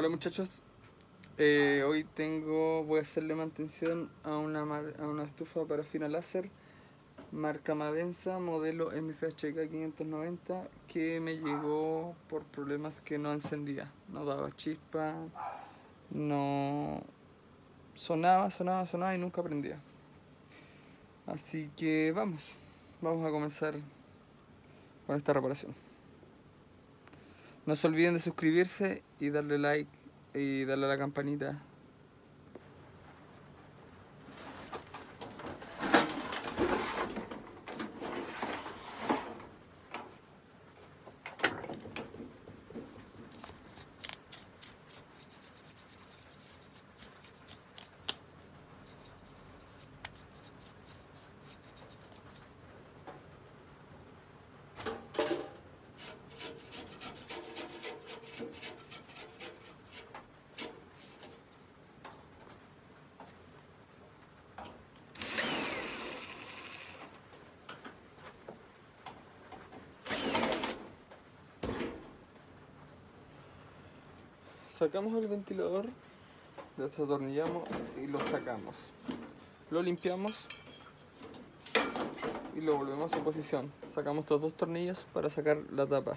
Hola muchachos, Eh, hoy tengo, voy a hacerle mantención a una, a una estufa parafina láser marca Madensa, modelo MFHK 590 que me llegó por problemas que no encendía, no daba chispa, no sonaba, sonaba, sonaba y nunca prendía. Así que vamos, vamos a comenzar con esta reparación. No se olviden de suscribirse y darle like y darle a la campanita. Sacamos el ventilador, desatornillamos y lo sacamos. Lo limpiamos y lo volvemos a posición. Sacamos estos dos tornillos para sacar la tapa.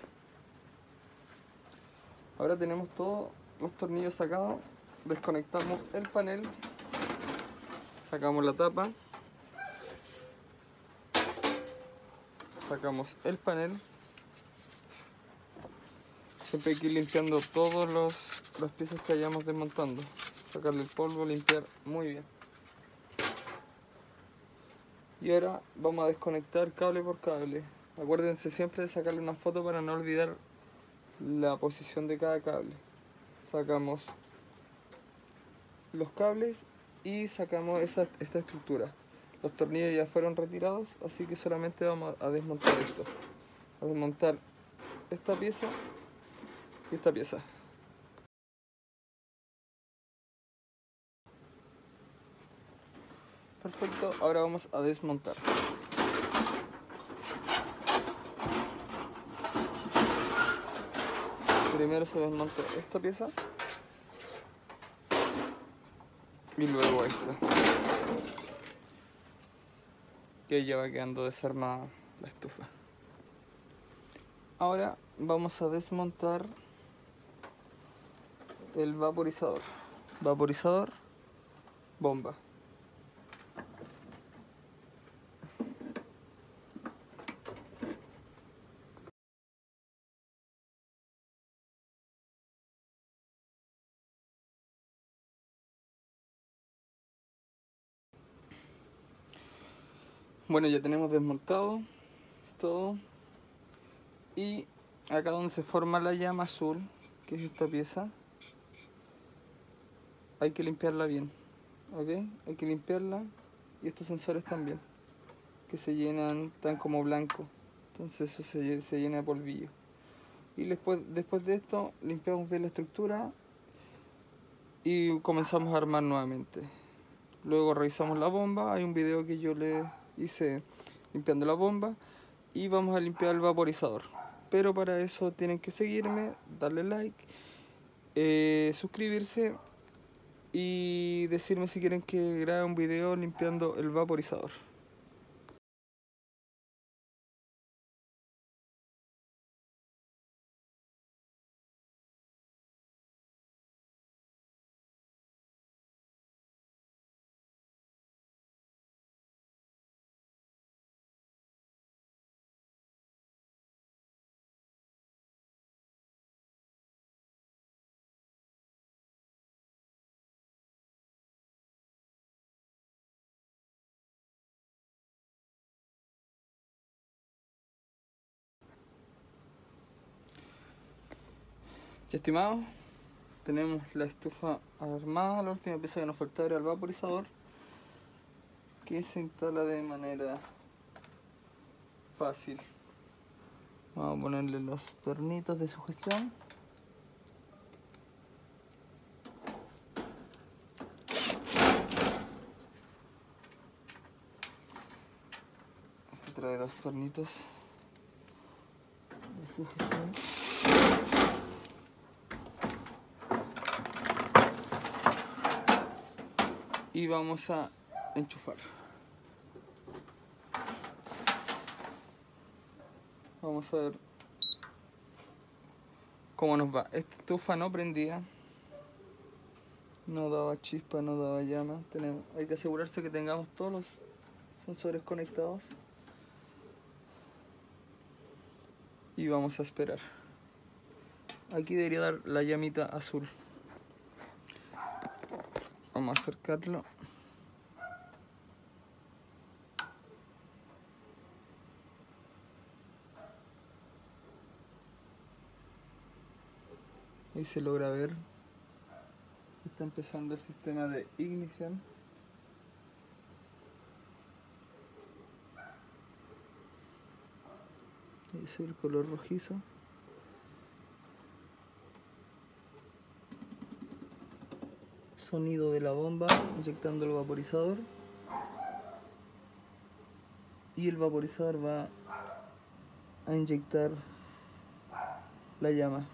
Ahora tenemos todos los tornillos sacados. Desconectamos el panel. Sacamos la tapa. Sacamos el panel. Siempre hay que ir limpiando todas las piezas que hayamos desmontando. Sacarle el polvo, limpiar muy bien. Y ahora vamos a desconectar cable por cable. Acuérdense siempre de sacarle una foto para no olvidar la posición de cada cable. Sacamos los cables y sacamos esa, esta estructura. Los tornillos ya fueron retirados, así que solamente vamos a desmontar esto. A desmontar esta pieza esta pieza. Perfecto, ahora vamos a desmontar. Primero se desmonta esta pieza y luego esta. Que ya va quedando desarmada la estufa. Ahora vamos a desmontar el vaporizador. Vaporizador, bomba. Bueno, ya tenemos desmontado todo. Y acá donde se forma la llama azul, que es esta pieza, hay que limpiarla bien. ¿Ok? Hay que limpiarla. Y estos sensores también, que se llenan tan como blanco. Entonces eso se, llena de polvillo. Y después, después de esto limpiamos bien la estructura y comenzamos a armar nuevamente. Luego revisamos la bomba. Hay un video que yo le hice limpiando la bomba. Y vamos a limpiar el vaporizador. Pero para eso tienen que seguirme, darle like, eh, suscribirse y decirme si quieren que grabe un video limpiando el vaporizador. Estimados, tenemos la estufa armada, la última pieza que nos faltaba era el vaporizador que se instala de manera fácil. Vamos a ponerle los pernitos de sujeción. Trae los pernitos de sujeción. Y vamos a enchufar. Vamos a ver cómo nos va. Esta estufa no prendía. No daba chispa, no daba llama. Tenemos, hay que asegurarse que tengamos todos los sensores conectados. Y vamos a esperar. Aquí debería dar la llamita azul. Vamos a acercarlo. Ahí se logra ver. Está empezando el sistema de ignición. Es el color rojizo. Sonido de la bomba inyectando el vaporizador. Y el vaporizador va a inyectar la llama.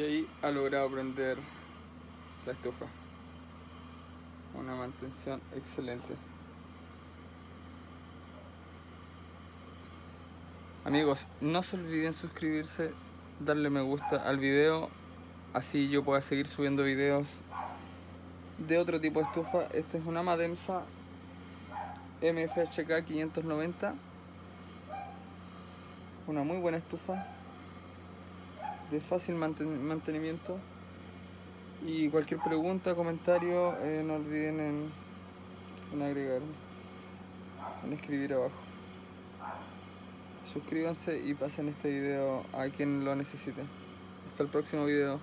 Y ahí ha logrado prender la estufa. Una mantención excelente. Amigos no se olviden suscribirse darle me gusta al video así yo pueda seguir subiendo videos de otro tipo de estufa. Esta es una Mademsa MFHK 590 una muy buena estufa de fácil mantenimiento. Y cualquier pregunta, comentario, eh, no olviden en, en agregar, en escribir abajo. Suscríbanse y pasen este video a quien lo necesite. Hasta el próximo video.